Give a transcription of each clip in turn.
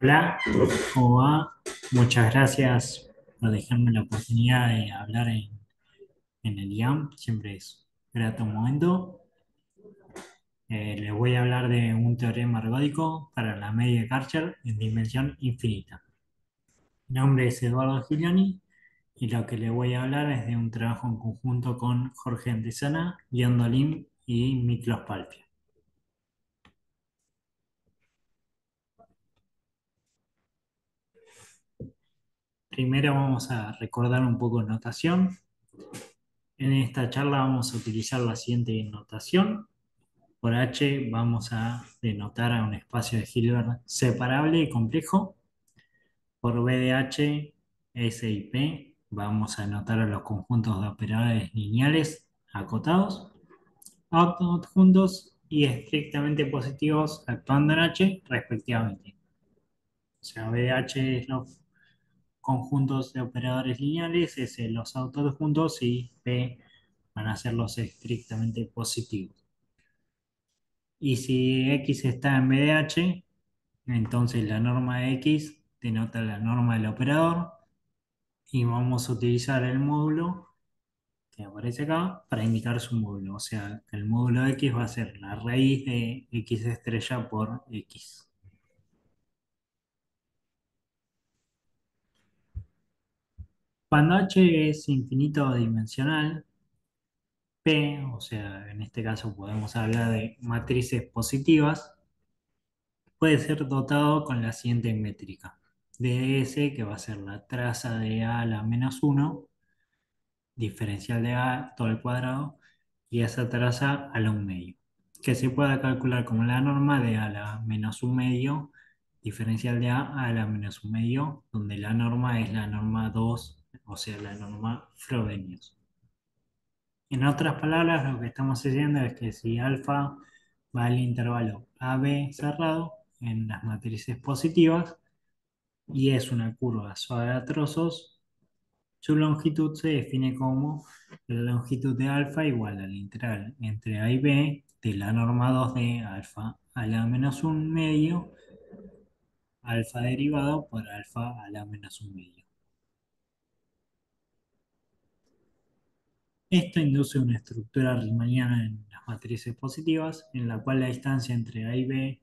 Hola, ¿cómo va? Muchas gracias por dejarme la oportunidad de hablar en, en el IAM. Siempre es grato momento. Eh, les voy a hablar de un teorema ergódico para la media de Karcher en dimensión infinita. Mi nombre es Eduardo Giuliani y lo que les voy a hablar es de un trabajo en conjunto con Jorge Antesana, Guion Dolin y Miklos Palfia. Primero vamos a recordar un poco notación. En esta charla vamos a utilizar la siguiente notación. Por H vamos a denotar a un espacio de Hilbert separable y complejo. Por B de H, S y P vamos a denotar a los conjuntos de operadores lineales acotados, adjuntos y estrictamente positivos actuando en H respectivamente. O sea, B de H es los conjuntos de operadores lineales, S los autoadjuntos y P van a ser los estrictamente positivos. Y si X está en BDH, entonces la norma de X denota la norma del operador y vamos a utilizar el módulo que aparece acá para indicar su módulo. O sea, el módulo de X va a ser la raíz de X estrella por X. Cuando H es infinito dimensional, P, o sea, en este caso podemos hablar de matrices positivas, puede ser dotado con la siguiente métrica. ds, que va a ser la traza de a a la menos 1, diferencial de a todo el cuadrado, y esa traza a la 1 medio, que se puede calcular como la norma de a a la menos 1 medio, diferencial de a a la menos 1 medio, donde la norma es la norma 2, o sea, la norma Frobenius. En otras palabras, lo que estamos diciendo es que si alfa va al intervalo AB cerrado en las matrices positivas y es una curva suave a trozos, su longitud se define como la longitud de alfa igual al integral entre A y B de la norma 2 de alfa a la menos 1 medio, alfa derivado por alfa a la menos 1 medio. Esto induce una estructura riemanniana en las matrices positivas, en la cual la distancia entre A y B,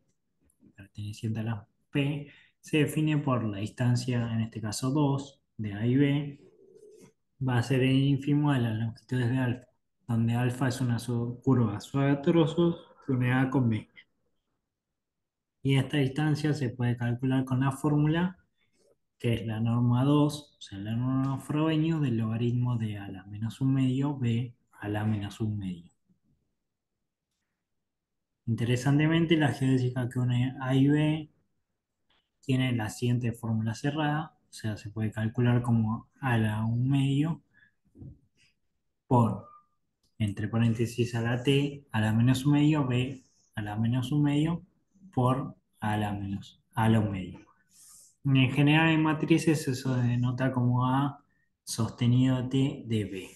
perteneciente a la P, se define por la distancia, en este caso 2, de A y B, va a ser el ínfimo de las longitudes de alfa, donde alfa es una curva suave a trozos A con B. Y esta distancia se puede calcular con la fórmula que es la norma 2, o sea, la norma Frobenius del logaritmo de a la menos 1 medio b a la menos 1 medio. Interesantemente, la geodésica que une A y B tiene la siguiente fórmula cerrada, o sea, se puede calcular como a la 1 medio por, entre paréntesis, a la t, a la menos 1 medio, b a la menos 1 medio, por a la menos, a la 1 medio. En general en matrices eso se denota como A sostenido T de B.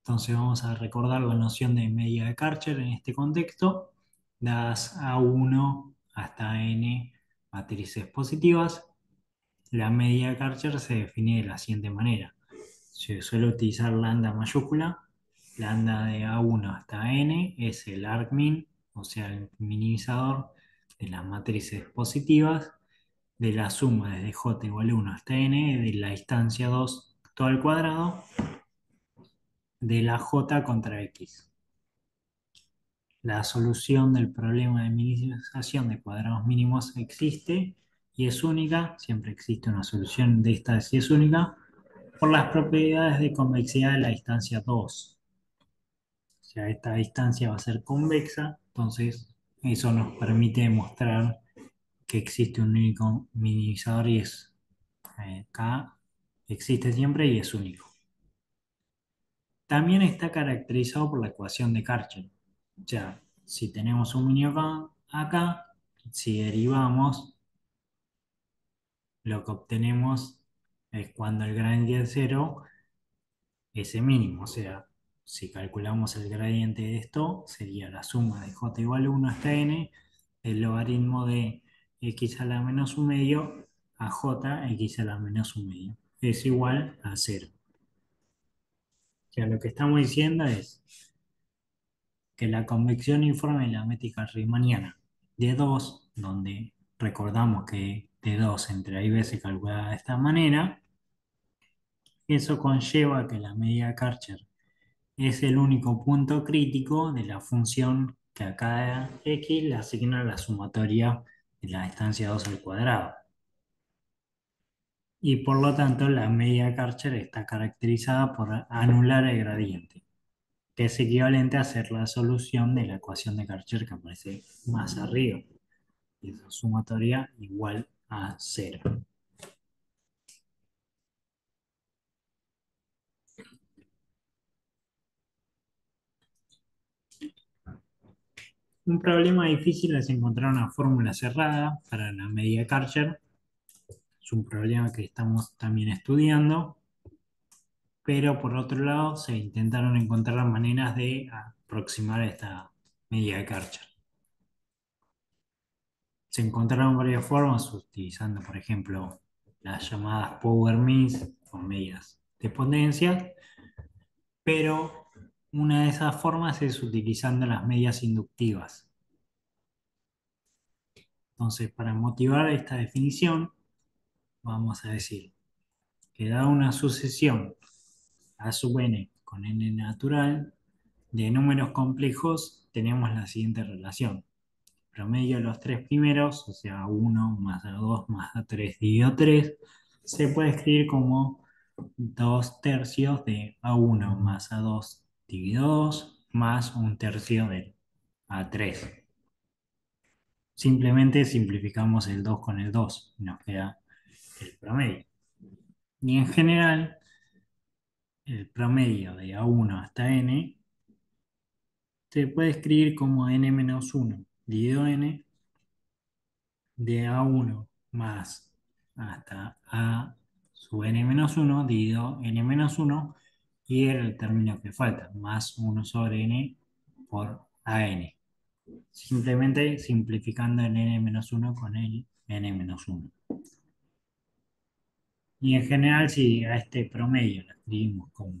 Entonces vamos a recordar la noción de media de Karcher en este contexto, dadas A1 hasta N matrices positivas. La media de Karcher se define de la siguiente manera. Se suele utilizar lambda mayúscula. Lambda de A1 hasta N es el argmin o sea, el minimizador de las matrices positivas de la suma desde j igual a 1 hasta n de la distancia 2 todo al cuadrado de la j contra x. La solución del problema de minimización de cuadrados mínimos existe y es única, siempre existe una solución de esta si es única, por las propiedades de convexidad de la distancia 2. O sea, esta distancia va a ser convexa entonces, eso nos permite demostrar que existe un único minimizador y es eh, K existe siempre y es único. También está caracterizado por la ecuación de Karcher. O sea, si tenemos un mínimo acá, si derivamos, lo que obtenemos es cuando el gradiente es cero, ese mínimo. O sea, si calculamos el gradiente de esto, sería la suma de j igual a 1 hasta n, el logaritmo de x a la menos 1 medio a j x a la menos 1 medio. Es igual a 0. O sea, lo que estamos diciendo es que la convección informe de la métrica riemanniana de 2, donde recordamos que de 2 entre A y B se calcula de esta manera, eso conlleva que la medida Karcher es el único punto crítico de la función que a cada x le asigna la sumatoria de la distancia 2 al cuadrado. Y por lo tanto la medida Karcher está caracterizada por anular el gradiente, que es equivalente a hacer la solución de la ecuación de Karcher que aparece más arriba. Y sumatoria igual a 0. Un problema difícil es encontrar una fórmula cerrada para la medida Karcher. Es un problema que estamos también estudiando. Pero por otro lado, se intentaron encontrar maneras de aproximar esta medida de Karcher. Se encontraron varias formas utilizando, por ejemplo, las llamadas power means o medidas de potencia, pero una de esas formas es utilizando las medias inductivas. Entonces, para motivar esta definición, vamos a decir que da una sucesión a sub n con n natural de números complejos, tenemos la siguiente relación. Promedio de los tres primeros, o sea, 1 más A2 más A3 dividido 3, se puede escribir como 2 tercios de A1 más A2 dividido 2 más un tercio de A3. Simplemente simplificamos el 2 con el 2 y nos queda el promedio. Y en general, el promedio de A1 hasta N se puede escribir como N-1 dividido N de A1 más hasta A sub N-1 dividido N-1 y el término que falta, más 1 sobre N por AN. Simplemente simplificando el N-1 con el N-1. Y en general, si a este promedio lo escribimos como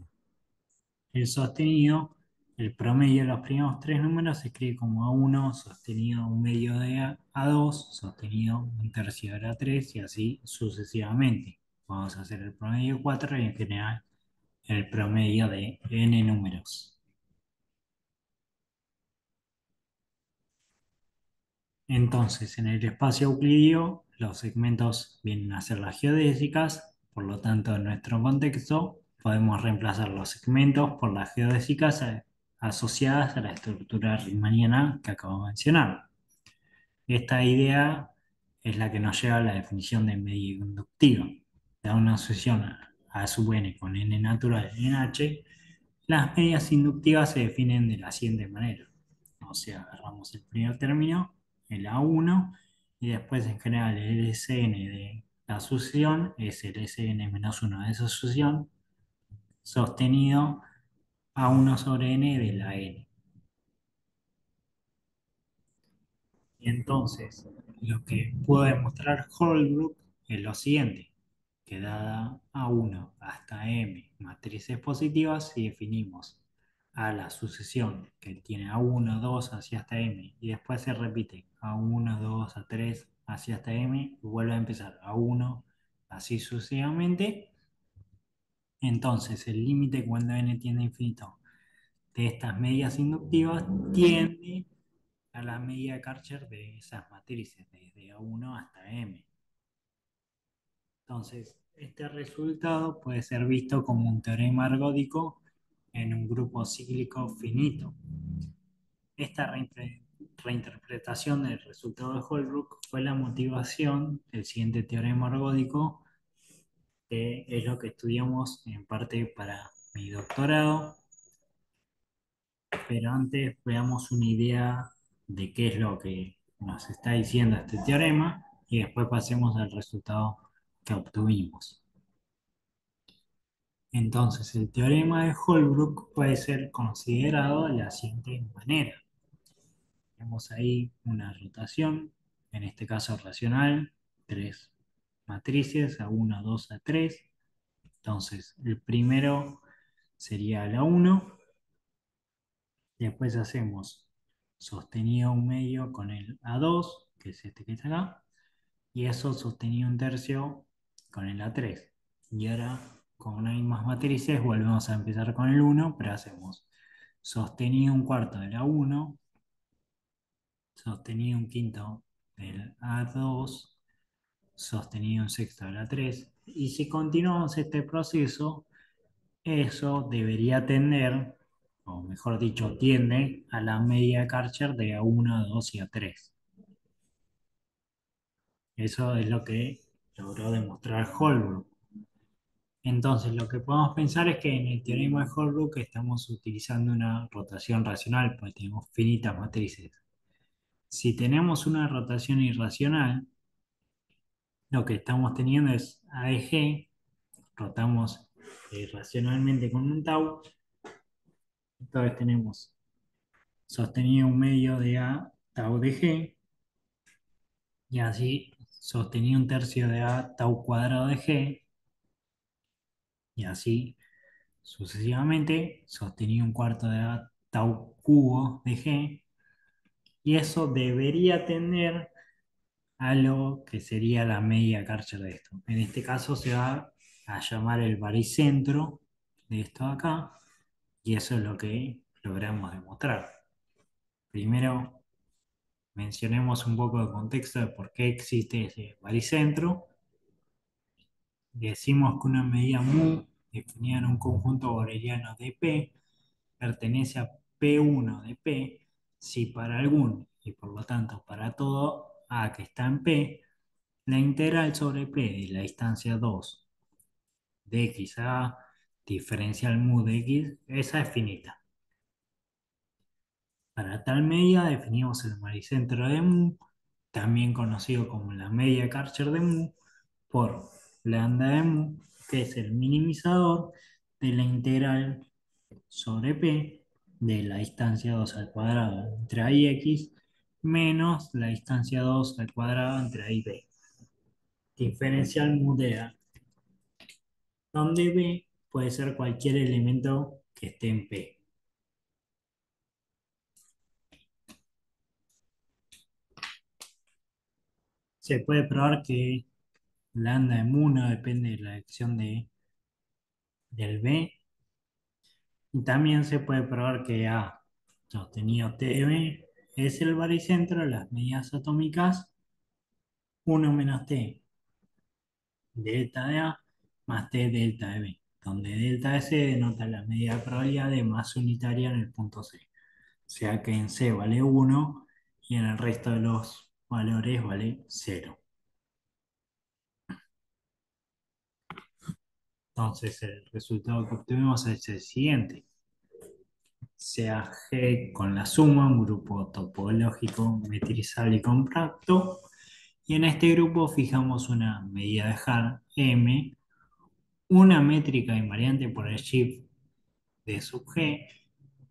el sostenido, el promedio de los primeros tres números se escribe como A1 sostenido un medio de A2, sostenido un tercio de A3 y así sucesivamente. Vamos a hacer el promedio 4 y en general el promedio de n números. Entonces, en el espacio euclidio, los segmentos vienen a ser las geodésicas, por lo tanto, en nuestro contexto, podemos reemplazar los segmentos por las geodésicas asociadas a la estructura riemanniana que acabo de mencionar. Esta idea es la que nos lleva a la definición de medio inductivo. Da una asociación a sub n con n natural en h, las medias inductivas se definen de la siguiente manera. O sea, agarramos el primer término, el A1, y después en general el SN de la sucesión es el SN-1 de esa sucesión, sostenido a 1 sobre n de la n. Entonces, lo que puedo demostrar Holbrook es lo siguiente, que dada A1 hasta M matrices positivas, si definimos a la sucesión que tiene A1, 2 hacia hasta M y después se repite A1, 2, A3 hacia hasta M y vuelve a empezar A1, así sucesivamente, entonces el límite cuando n tiende a infinito de estas medias inductivas tiende a la medida de Karcher de esas matrices, desde A1 hasta M. Entonces, este resultado puede ser visto como un teorema ergódico en un grupo cíclico finito. Esta reinterpretación del resultado de Holbrook fue la motivación del siguiente teorema ergódico, que es lo que estudiamos en parte para mi doctorado. Pero antes veamos una idea de qué es lo que nos está diciendo este teorema y después pasemos al resultado que obtuvimos. Entonces, el teorema de Holbrook puede ser considerado de la siguiente manera. Tenemos ahí una rotación, en este caso racional, tres matrices, a 1, 2, a 3. Entonces, el primero sería la 1. Después hacemos sostenido un medio con el A2, que es este que está acá. Y eso sostenido un tercio con el A3. Y ahora, no hay más matrices, volvemos a empezar con el 1, pero hacemos sostenido un cuarto de la 1, sostenido un quinto del A2, sostenido un sexto de la 3. Y si continuamos este proceso, eso debería tender, o mejor dicho, tiende a la media de Karcher de A1, A2 y A3. Eso es lo que logró demostrar Holbrook. Entonces, lo que podemos pensar es que en el teorema de Holbrook estamos utilizando una rotación racional, porque tenemos finitas matrices. Si tenemos una rotación irracional, lo que estamos teniendo es A de G, rotamos irracionalmente con un tau, entonces tenemos sostenido un medio de A tau de G, y así sostenido un tercio de A tau cuadrado de G, y así sucesivamente, sostenido un cuarto de A tau cubo de G, y eso debería tender a lo que sería la media Karcher de esto. En este caso se va a llamar el baricentro de esto de acá, y eso es lo que logramos demostrar. Primero, mencionemos un poco de contexto de por qué existe ese baricentro. Decimos que una medida mu definida en un conjunto boreliano de P pertenece a P1 de P si para algún y por lo tanto para todo A que está en P, la integral sobre P de la distancia 2 de x a diferencial mu de x, esa es finita. Para tal medida definimos el baricentro de mu, también conocido como la media Karcher de mu, por lambda de mu, que es el minimizador de la integral sobre p de la distancia 2 al cuadrado entre a y x menos la distancia 2 al cuadrado entre a y b. Diferencial mu de a, donde b puede ser cualquier elemento que esté en p. Se puede probar que lambda de mu no depende de la elección de, del b. Y también se puede probar que A sostenido T de B es el baricentro de las medidas atómicas 1 menos T delta de A más T delta de B, donde delta de C denota la medida de probabilidad de masa unitaria en el punto C. O sea que en C vale 1 y en el resto de los valores vale 0. Entonces el resultado que obtuvimos es el siguiente. Sea G con la suma, un grupo topológico metrizable y compacto. Y en este grupo fijamos una medida de Haar M, una métrica invariante por el shift de sub G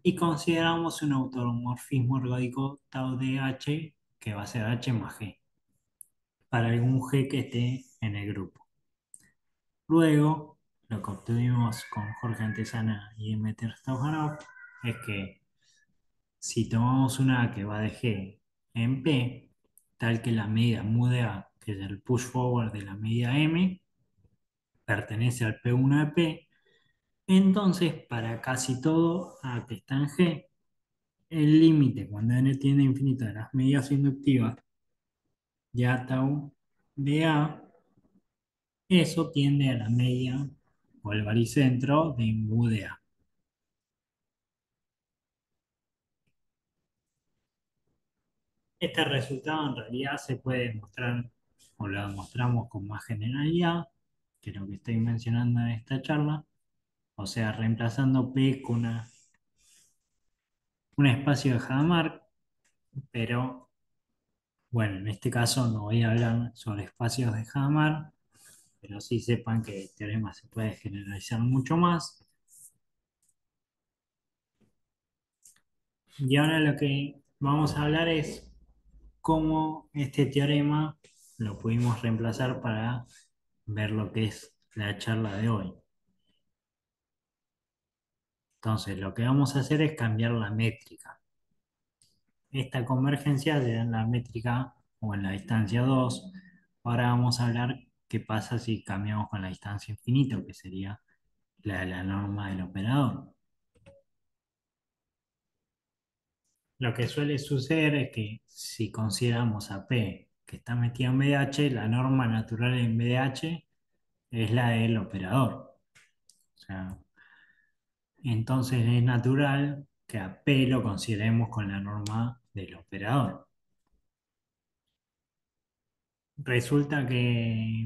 y consideramos un automorfismo ergódico tau de H que va a ser H más G para algún G que esté en el grupo. Luego, lo que obtuvimos con Jorge Antesana y Emeter Staujanov es que si tomamos una que va de G en P, tal que la medida mu de A, que es el push forward de la medida M, pertenece al P1 de P, entonces para casi todo A que está en G, el límite cuando n tiende a infinito de las medidas inductivas de A tau de A, eso tiende a la media o el baricentro de mu de A. Este resultado en realidad se puede demostrar, o lo demostramos con más generalidad, que lo que estoy mencionando en esta charla, o sea, reemplazando P con una, un espacio de Hadamard, pero bueno, en este caso no voy a hablar sobre espacios de Hadamard, pero sí sepan que el teorema se puede generalizar mucho más. Y ahora lo que vamos a hablar es cómo este teorema lo pudimos reemplazar para ver lo que es la charla de hoy. Entonces, lo que vamos a hacer es cambiar la métrica. Esta convergencia se da en la métrica o en la distancia 2. Ahora vamos a hablar qué pasa si cambiamos con la distancia infinita, que sería la norma del operador. Lo que suele suceder es que si consideramos a P que está metida en BDH, la norma natural en BDH es la del operador. O sea, entonces es natural que a P lo consideremos con la norma del operador. Resulta que,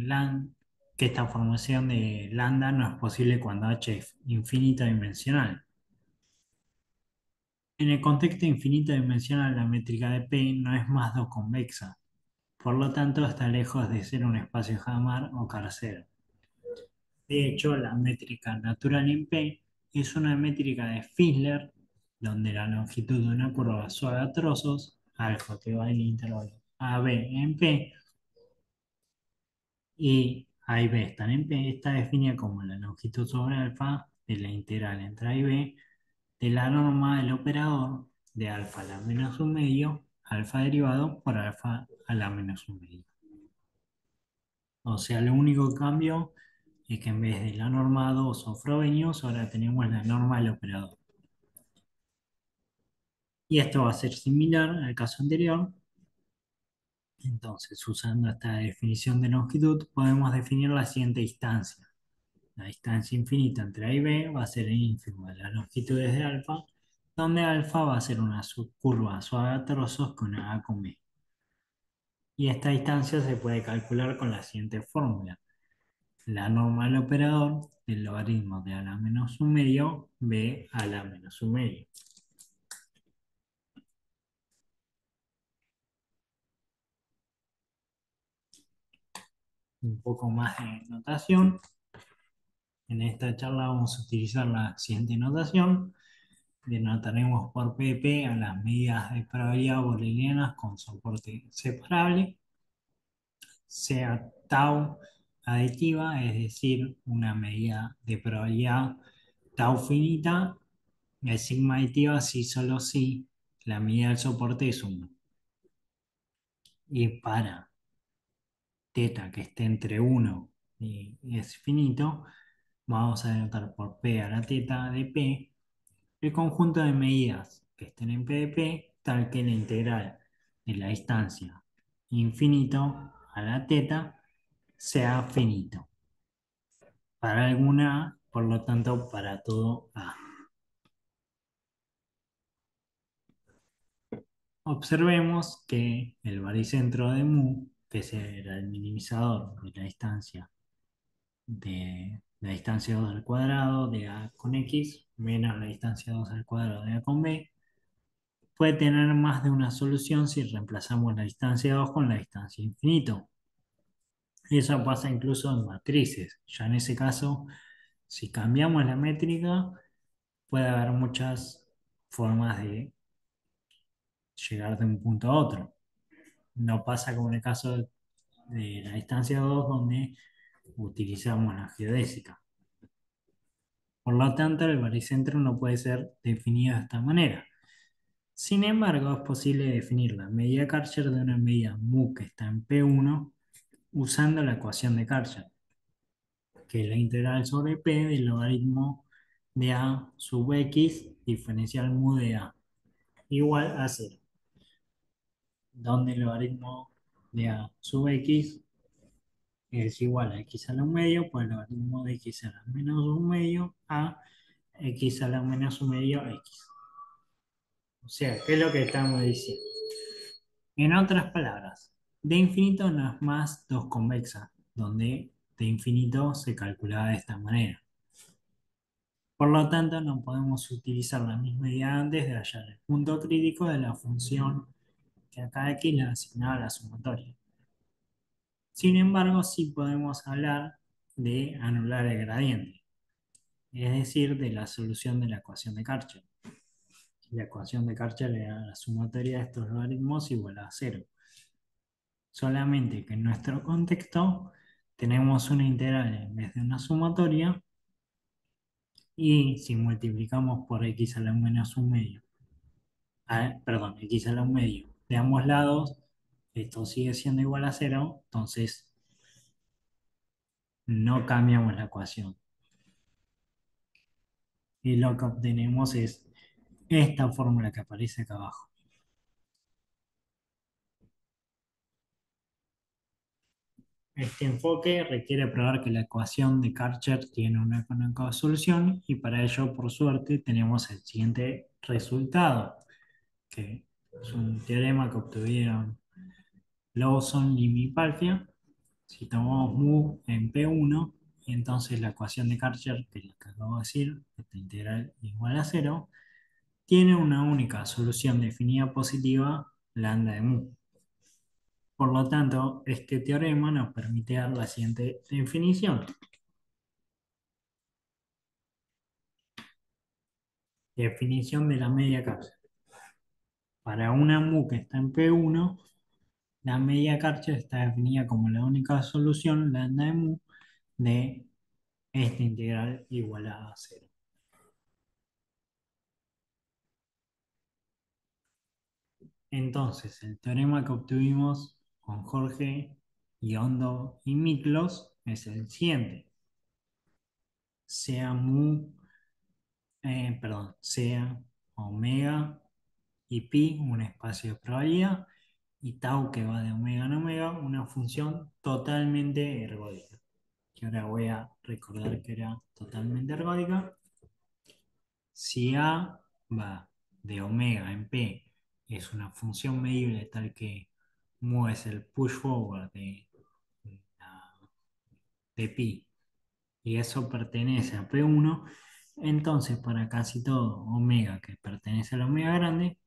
que esta formación de lambda no es posible cuando h es infinito dimensional. En el contexto infinito dimensional, la métrica de P no es más do convexa. Por lo tanto, está lejos de ser un espacio Hamar o Carcero. De hecho, la métrica natural en P es una métrica de Fischler, donde la longitud de una curva suave a trozos, alfa que va en el intervalo AB en P, y A y B están en P, está definida como la longitud sobre alfa de la integral entre A y B de la norma del operador de alfa a la menos un medio, alfa derivado por alfa a la menos un medio. O sea, lo único cambio es que en vez de la norma 2 o Frobenius, ahora tenemos la norma del operador. Y esto va a ser similar al caso anterior. Entonces, usando esta definición de longitud, podemos definir la siguiente distancia. La distancia infinita entre A y B va a ser el ínfimo de las longitudes de alfa, donde alfa va a ser una subcurva suave a trozos con A con B. Y esta distancia se puede calcular con la siguiente fórmula. La norma del operador del logaritmo de a la menos un medio, b a la menos un medio. Un poco más de notación. En esta charla vamos a utilizar la siguiente notación. Denotaremos por PP a las medidas de probabilidad booleanas con soporte separable, sea tau aditiva, es decir, una medida de probabilidad tau finita, es sigma aditiva si solo si la medida del soporte es 1. Y para teta que esté entre 1 y es finito, vamos a denotar por P a la teta de P el conjunto de medidas que estén en P de P, tal que la integral de la distancia infinito a la teta sea finito. Para alguna, por lo tanto, para todo A. Observemos que el baricentro de mu, que será el minimizador de la distancia de la distancia 2 al cuadrado de A con X menos la distancia 2 al cuadrado de A con B, puede tener más de una solución si reemplazamos la distancia 2 con la distancia infinito. Eso pasa incluso en matrices. Ya en ese caso, si cambiamos la métrica, puede haber muchas formas de llegar de un punto a otro. No pasa como en el caso de la distancia 2, donde utilizamos la geodésica. Por lo tanto, el baricentro no puede ser definido de esta manera. Sin embargo, es posible definir la medida Karcher de una medida mu que está en P1 usando la ecuación de Karcher, que es la integral sobre P del logaritmo de A sub X diferencial mu de A igual a 0, donde el logaritmo de A sub X es igual a x a la medio por el logaritmo de x a la menos un medio a x a la menos un medio x. O sea, ¿qué es lo que estamos diciendo? En otras palabras, de infinito no es más 2 convexa, donde de infinito se calculaba de esta manera. Por lo tanto, no podemos utilizar la misma idea antes de hallar el punto crítico de la función que a cada x le asignaba la sumatoria. Sin embargo, sí podemos hablar de anular el gradiente, es decir, de la solución de la ecuación de Karcher. La ecuación de Karcher era la sumatoria de estos logaritmos igual a cero. Solamente que en nuestro contexto tenemos una integral en vez de una sumatoria y si multiplicamos por x a la menos un medio, perdón, x a la un medio de ambos lados, esto sigue siendo igual a cero, entonces no cambiamos la ecuación. Y lo que obtenemos es esta fórmula que aparece acá abajo. Este enfoque requiere probar que la ecuación de Karcher tiene una única solución y para ello, por suerte, tenemos el siguiente resultado, que es un teorema que obtuvieron Lawson y Mipalfia. Si tomamos mu en P1, entonces la ecuación de Karcher, que es la que acabo de decir, esta integral igual a cero, tiene una única solución definida positiva, lambda de mu. Por lo tanto, este teorema nos permite dar la siguiente definición. Definición de la media Karcher. Para una mu que está en P1, la media Karcher está definida como la única solución, lambda de mu, de esta integral igualada a cero. Entonces, el teorema que obtuvimos con Jorge, Hondo y Miklos es el siguiente. Sea mu, eh, perdón, sea omega y pi un espacio de probabilidad y tau que va de omega en omega una función totalmente ergódica. Que ahora voy a recordar que era totalmente ergódica. Si A va de omega en P es una función medible tal que mu es el push forward de, de pi. Y eso pertenece a P1, entonces para casi todo omega que pertenece a la omega grande,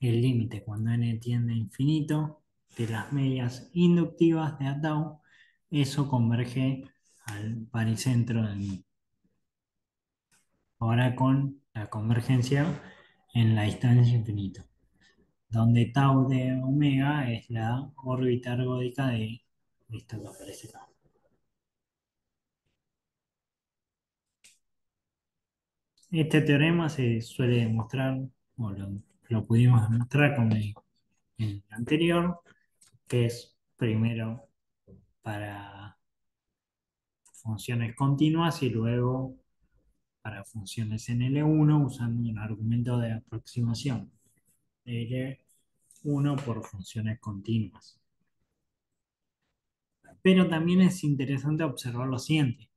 el límite cuando n tiende a infinito de las medias inductivas de tau, eso converge al paricentro del mu. Ahora con la convergencia en la distancia infinito donde tau de omega es la órbita ergódica de esto que aparece acá. Este teorema se suele demostrar, o lo, pudimos demostrar con el, el anterior, que es primero para funciones continuas y luego para funciones en L1 usando un argumento de aproximación. L1 por funciones continuas. Pero también es interesante observar lo siguiente.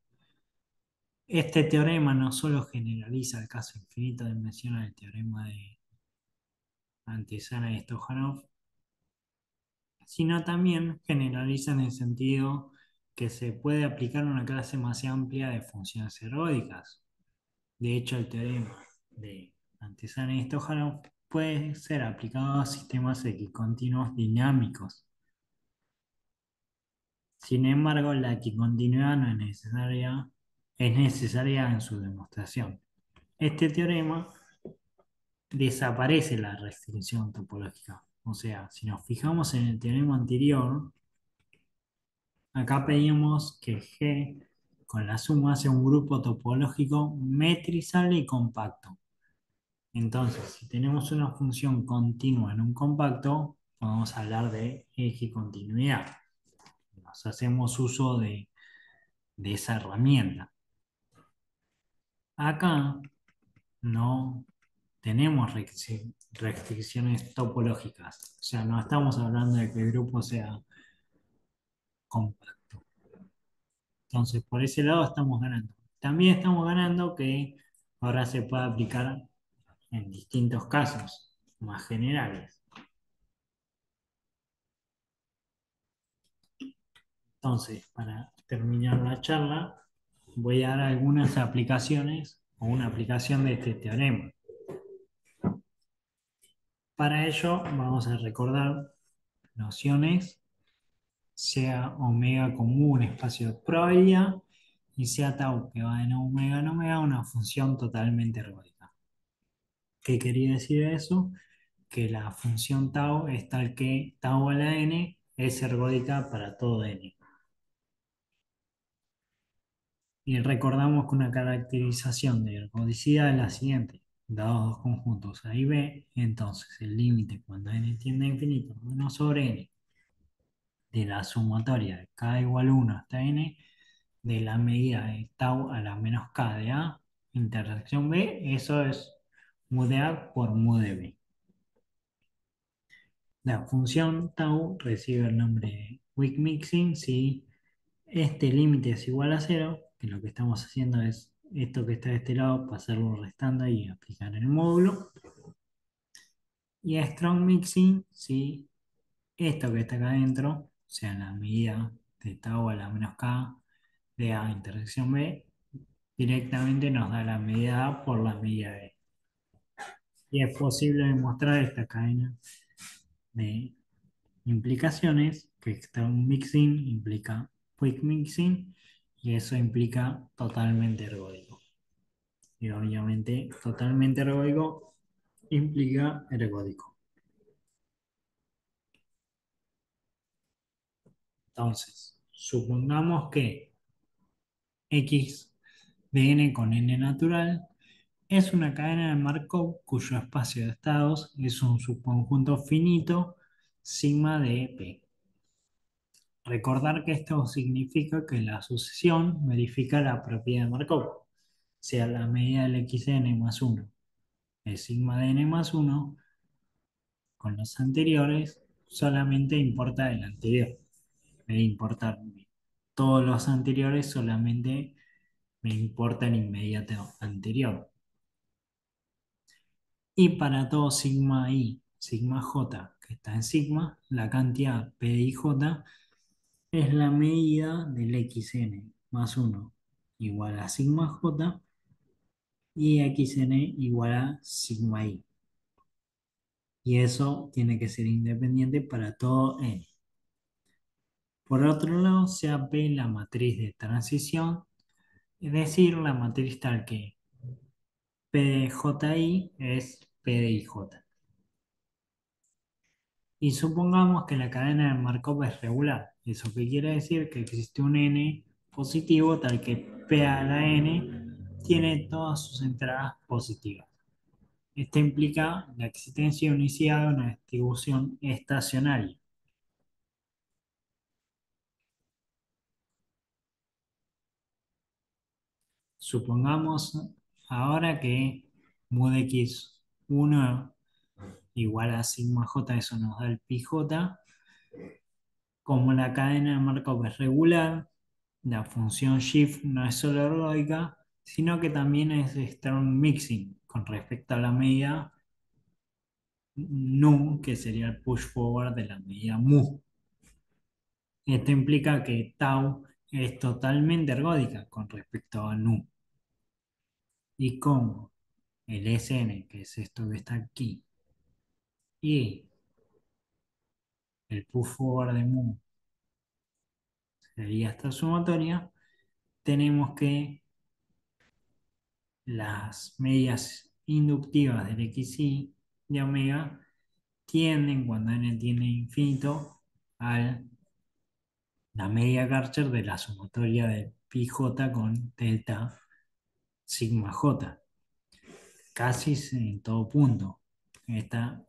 Este teorema no solo generaliza el caso infinito dimensional, el teorema de Antesana y Stojanov, sino también generaliza en el sentido que se puede aplicar una clase más amplia de funciones ergódicas. De hecho, el teorema de Antesana y Stojanov puede ser aplicado a sistemas equicontinuos dinámicos. Sin embargo, la equicontinuidad no es necesaria, es necesaria en su demostración. Este teorema desaparece la restricción topológica. O sea, si nos fijamos en el teorema anterior, acá pedimos que G con la suma sea un grupo topológico metrizable y compacto. Entonces, si tenemos una función continua en un compacto, podemos hablar de eje continuidad. Nos hacemos uso de, esa herramienta. Acá no tenemos restricciones topológicas. O sea, no estamos hablando de que el grupo sea compacto. Entonces, por ese lado estamos ganando. También estamos ganando que ahora se puede aplicar en distintos casos más generales. Entonces, para terminar la charla, voy a dar algunas aplicaciones o una aplicación de este teorema. Para ello, vamos a recordar nociones sea omega como un espacio de probabilidad y sea tau que va de omega en omega una función totalmente ergódica. ¿Qué quería decir eso? Que la función tau es tal que tau a la n es ergódica para todo n. Y recordamos que una caracterización de ergodicidad es la siguiente. Dados dos conjuntos A y B, entonces el límite cuando n tiende a infinito, 1 sobre n, de la sumatoria de k igual 1 hasta n, de la medida de tau a la menos k de A, intersección B, eso es mu de A por mu de B. La función tau recibe el nombre weak mixing si este límite es igual a cero, que lo que estamos haciendo es esto que está de este lado, pasarlo restando y aplicar el módulo. Y a strong mixing si esto que está acá adentro, o sea, la medida de tau a la menos k de A intersección B, directamente nos da la medida A por la medida B. Y es posible demostrar esta cadena de implicaciones, que strong mixing implica quick mixing, y eso implica totalmente ergódico. Y obviamente totalmente ergódico implica ergódico. Entonces, supongamos que x de n con n natural es una cadena de Markov cuyo espacio de estados es un subconjunto finito sigma de P. Recordar que esto significa que la sucesión verifica la propiedad de Markov, sea, la medida del xn más 1 es sigma de n más 1, con los anteriores solamente importa el anterior. Me importar todos los anteriores, solamente me importa el inmediato anterior. Y para todo sigma i, sigma j, que está en sigma, la cantidad p de j es la medida del xn más 1 igual a sigma j y xn igual a sigma i. Y eso tiene que ser independiente para todo n. Por otro lado, sea P la matriz de transición, es decir, la matriz tal que P de JI es P de IJ. Y supongamos que la cadena de Markov es regular. ¿Eso qué quiere decir? Que existe un n positivo tal que P a la n tiene todas sus entradas positivas. Esto implica la existencia unicidad de una distribución estacionaria. Supongamos ahora que mod x1 igual a sigma j, eso nos da el pi j. Como la cadena de Markov es regular, la función shift no es solo ergódica, sino que también es strong mixing con respecto a la medida nu, que sería el push forward de la medida mu. Esto implica que tau es totalmente ergódica con respecto a nu. Y como el SN, que es esto que está aquí, y el push forward de mu sería esta sumatoria, tenemos que las medias inductivas del xy de omega tienden, cuando n tiene infinito, a la media Karcher de la sumatoria de pi j con delta sigma j. Casi en todo punto. Esta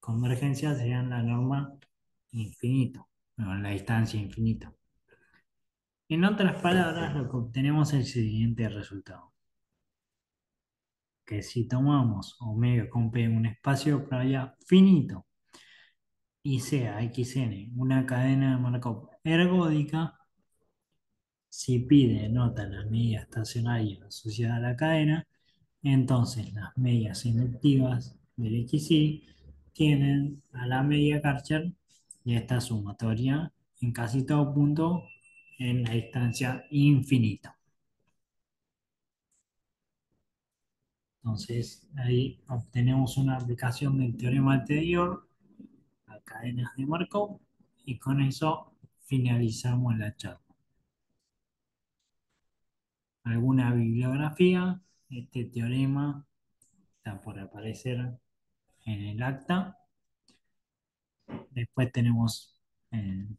convergencia sería la norma infinito, la distancia infinita. En otras palabras, lo que obtenemos es el siguiente resultado. Que si tomamos omega con p un espacio para finito y sea xn una cadena de Markov ergódica, si pide nota la medida estacionaria asociada a la cadena, entonces las medias inductivas del xy tienen a la media Karcher y esta sumatoria en casi todo punto en la distancia infinita. Entonces, ahí obtenemos una aplicación del teorema anterior a cadenas de Markov Y con eso finalizamos la charla. Alguna bibliografía, este teorema está por aparecer en el acta. Después tenemos el,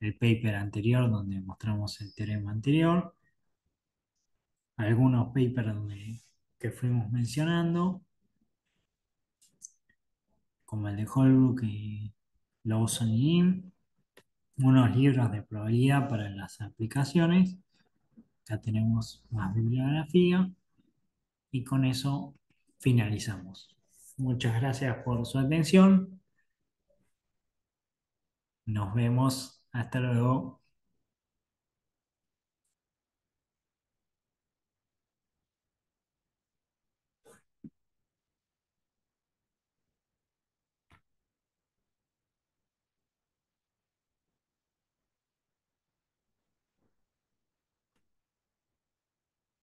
el paper anterior donde mostramos el teorema anterior. Algunos papers donde, que fuimos mencionando, como el de Holbrook y Lawson y Im. Unos libros de probabilidad para las aplicaciones. Acá tenemos más bibliografía. Y con eso finalizamos. Muchas gracias por su atención. Nos vemos. Hasta luego.